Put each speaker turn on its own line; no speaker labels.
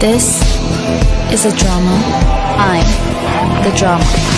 This is a drama. I'm the drama.